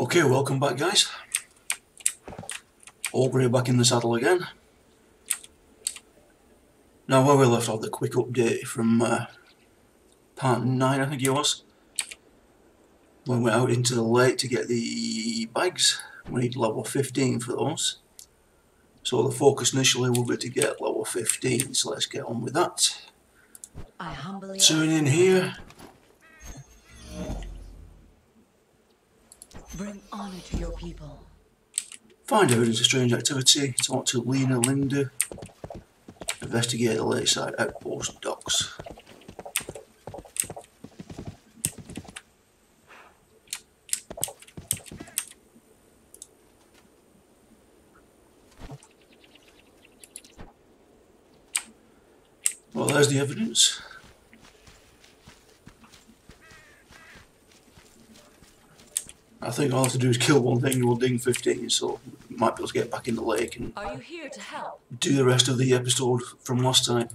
Okay, welcome back guys. Aubrey back in the saddle again. Now where we left off, the quick update from uh, part 9 I think it was. When we went out into the lake to get the bags, we need level 15 for those. So the focus initially will be to get level 15, so let's get on with that. I humbly Tune in here. Bring honor to your people. Find evidence of strange activity. Talk to Lena Linda. Investigate the lakeside outpost docks. Well, there's the evidence. I think all I have to do is kill one thing and we'll ding 15, so we might be able to get back in the lake and Are you here to help? do the rest of the episode from last time.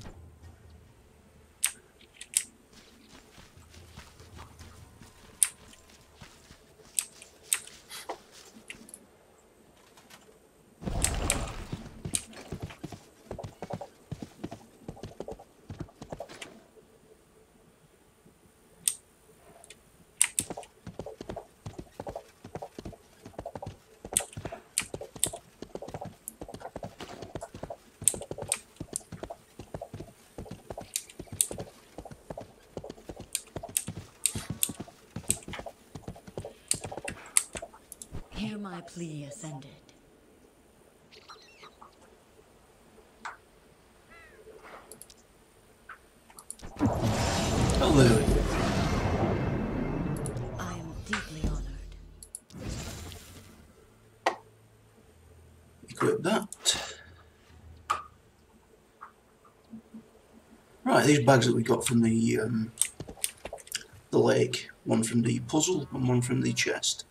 Plea ascended. Hello. I am deeply honored. Equip that. Right, these bags that we got from the um, the lake, one from the puzzle and one from the chest.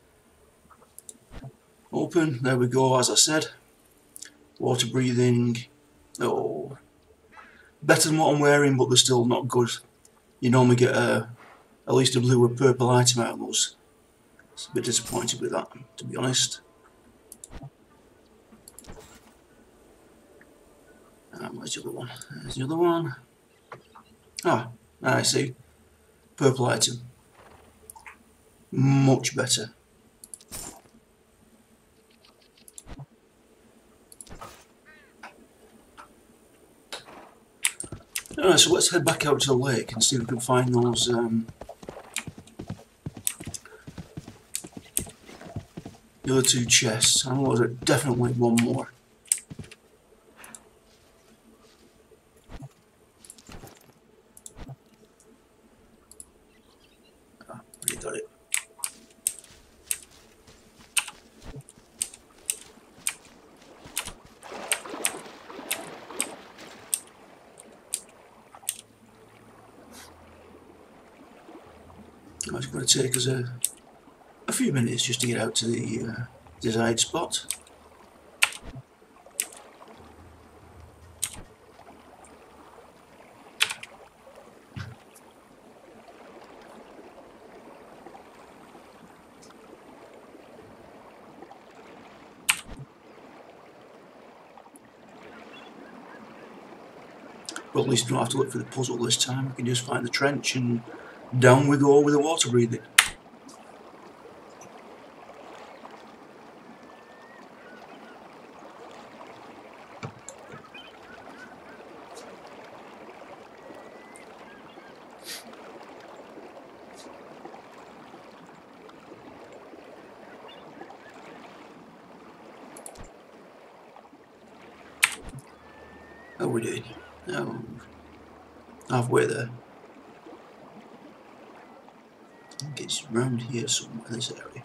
Open, there we go, as I said. Water breathing. Oh. Better than what I'm wearing, but they're still not good. You normally get a, at least a blue or purple item out of those. It's a bit disappointed with that, to be honest. Um, where's the other one? There's the other one. Ah, I see. Purple item. Much better. Alright, so let's head back out to the lake and see if we can find those um, the other two chests. I know there's definitely one more. Ah, already got it. It's going to take us a, a few minutes just to get out to the uh, desired spot. But at least we don't have to look for the puzzle this time. We can just find the trench and down we go with the water breathing. Oh, we did. Oh, um, halfway there. I think it's round here somewhere, this area.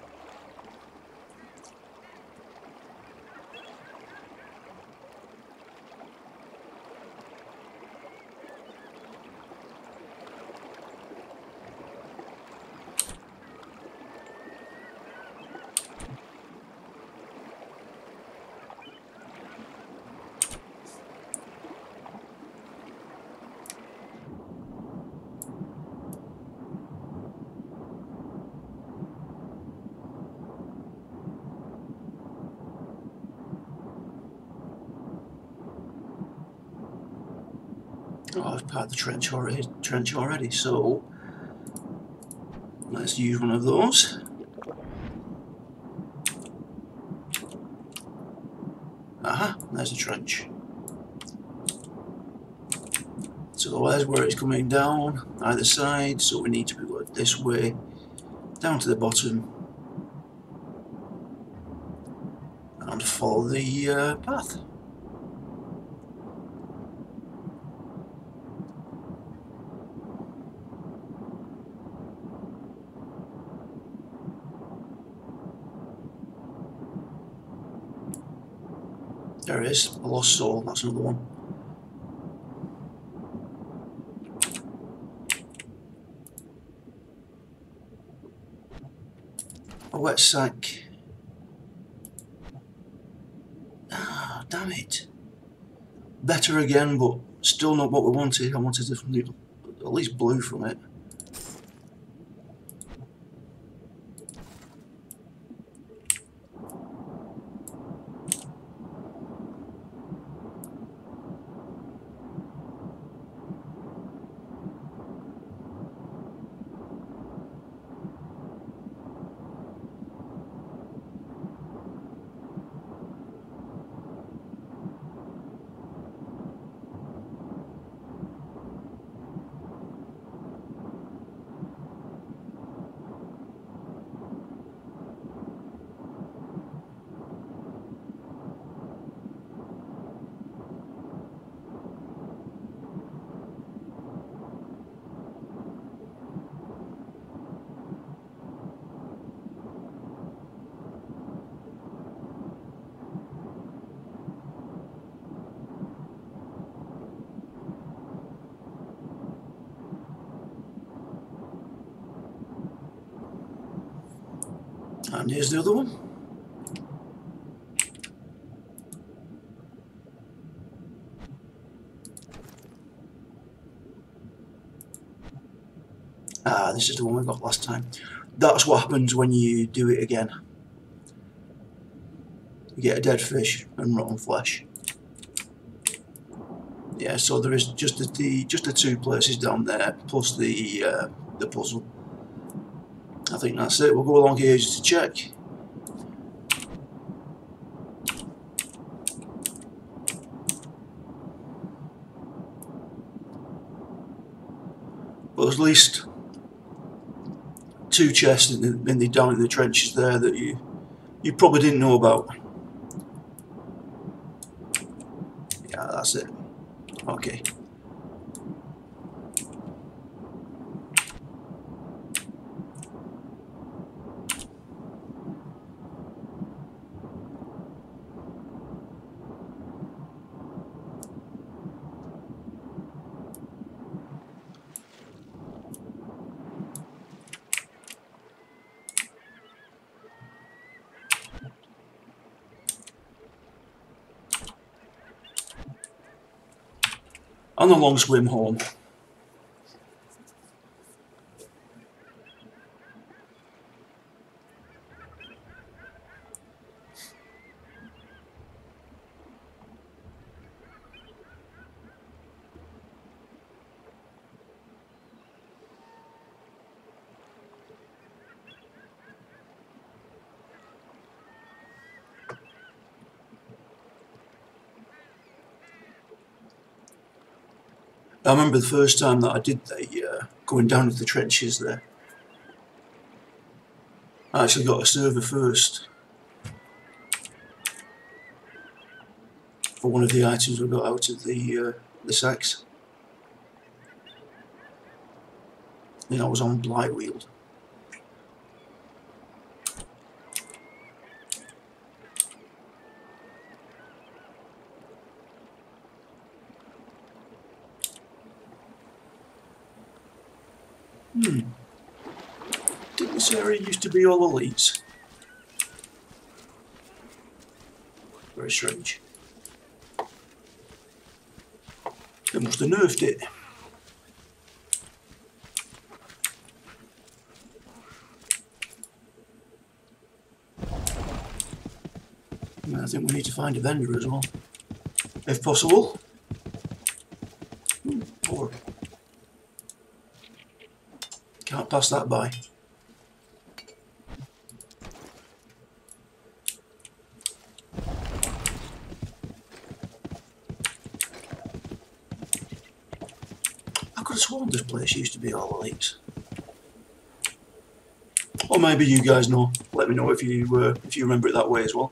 Part of the trench already. Trench already. So let's use one of those. Aha, there's a trench. So there's where it's coming down, either side, so we need to going this way, down to the bottom, and follow the uh, path. There a lost soul, that's another one. A wet sack. Ah, damn it. Better again, but still not what we wanted. I wanted to at least blue from it. And here's the other one. Ah, this is the one we got last time. That's what happens when you do it again. You get a dead fish and rotten flesh. Yeah, so there is just the, the just the two places down there, plus the uh, the puzzle. I think that's it. We'll go along here just to check. But at least two chests in the, in the down in the trenches there that you you probably didn't know about. Yeah, that's it. Okay. On the long swim home. I remember the first time that I did the uh, going down into the trenches there. I actually got a server first for one of the items we got out of the uh, the sacks. Know, I was on Blightweald. this area used to be all lilies. Very strange. They must have nerfed it. I think we need to find a vendor as well, if possible. Hmm, or can't pass that by. To be all elites. Or maybe you guys know. Let me know if you uh, if you remember it that way as well.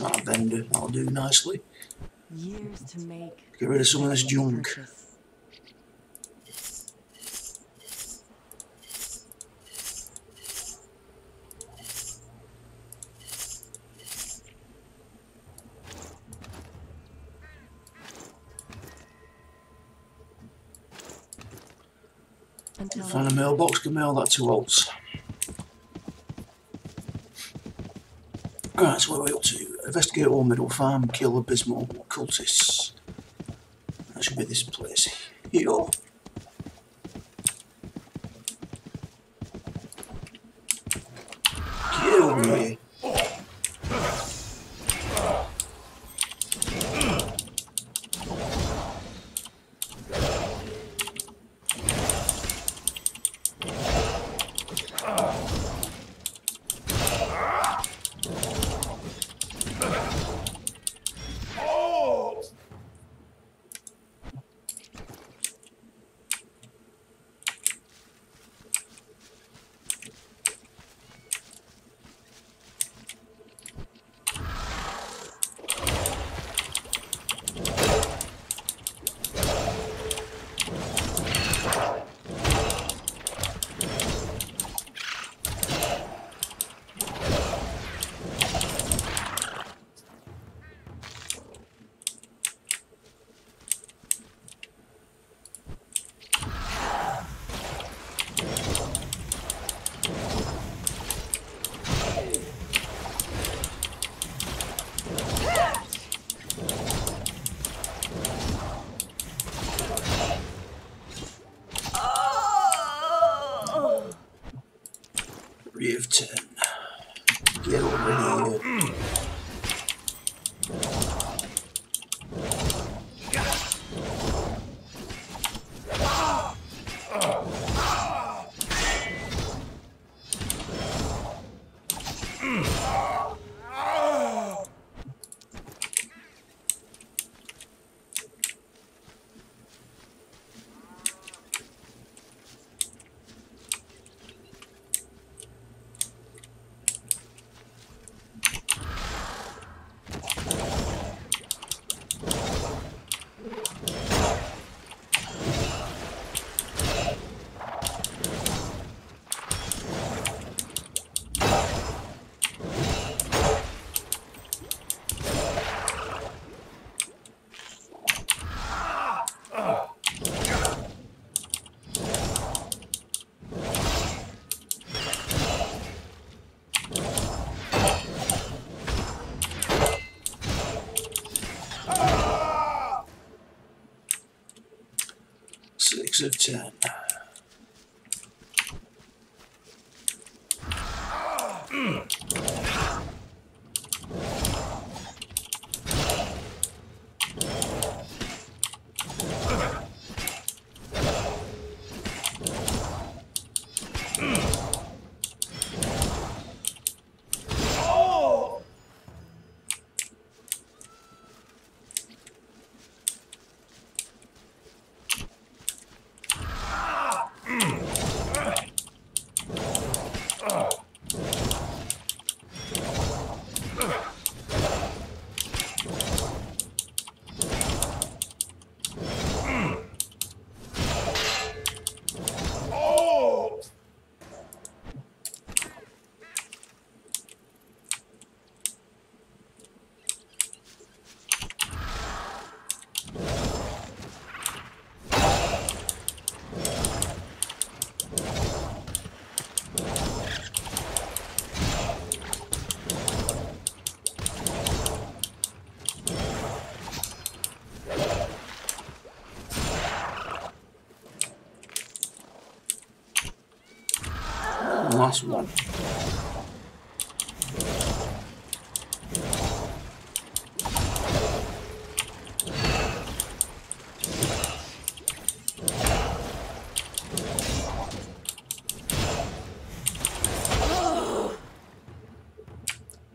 Ah, that'll do nicely. Years to make. Get rid of some of this junk. Until Find a mailbox, can mail that to Waltz. Right, so what are we up to? Investigate all middle farm, kill abysmal cultists. That should be this place. Here. Chana. Last one.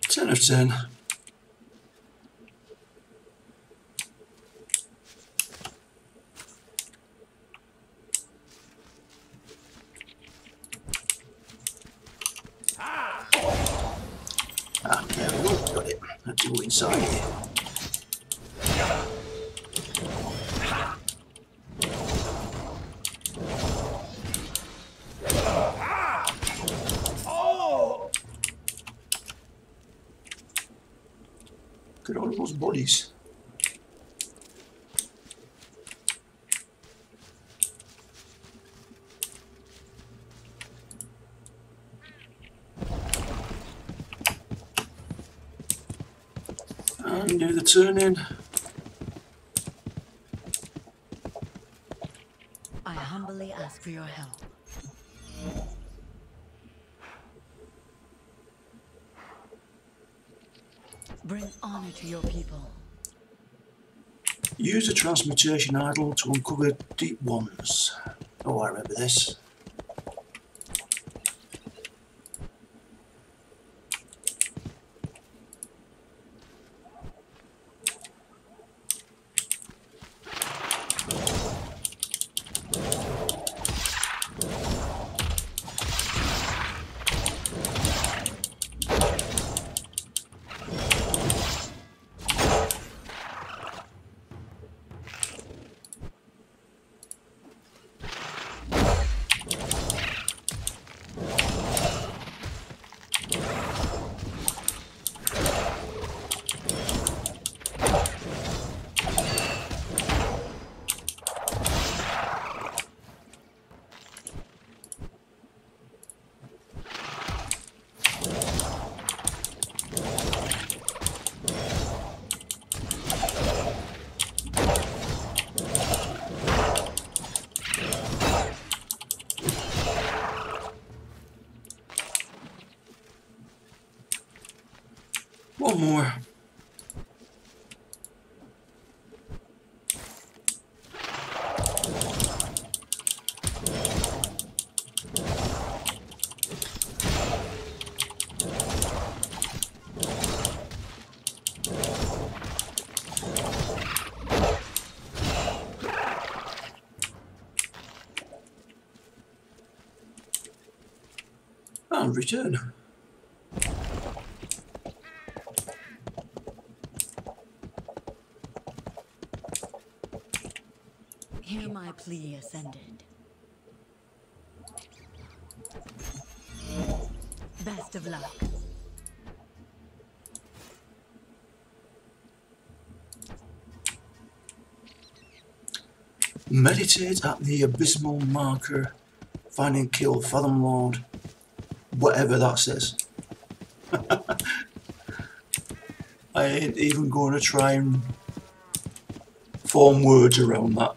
Ten of ten. Ah, there we go, got it. Let's go inside here. Look at all those bodies. And do the turn in. I humbly ask for your help. Bring honor to your people. Use a transmutation idol to uncover deep ones. Oh, I remember this. One more. Return. Ascended. Best of luck. Meditate at the abysmal marker, find and kill Fathom Lord, whatever that says. I ain't even going to try and form words around that.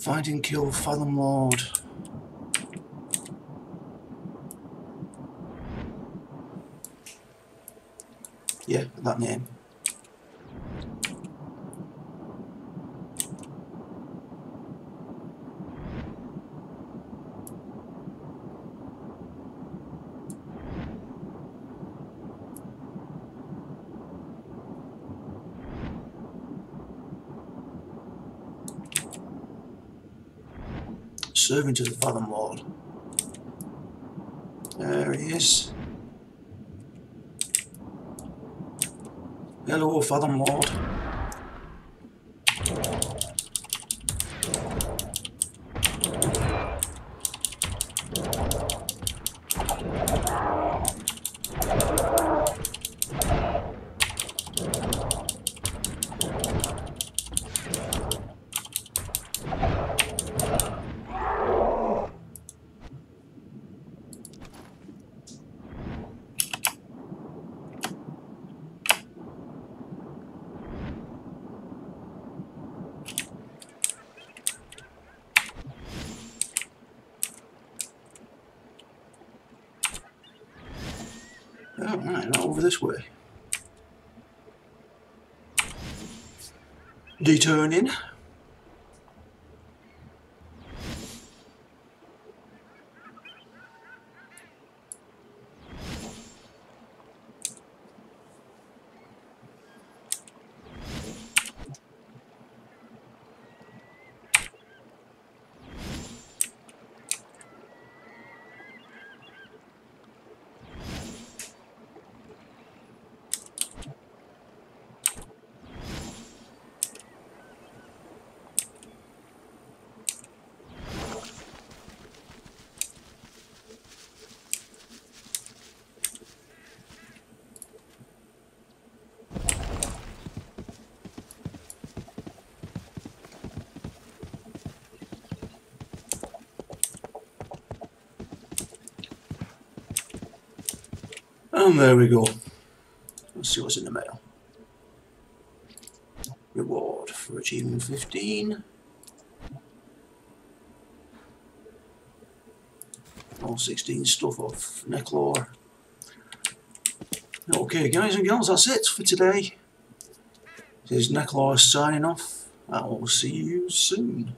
Find and kill Fathom Lord. Yeah, that name. servant to the Fathom Lord. There he is. Hello, Fathom Lord. This way. Deturning. There we go. Let's see what's in the mail. Reward for achieving 15. All 16 stuff off Necklaw. Okay, guys and girls, that's it for today. This is Necklaw signing off. I will see you soon.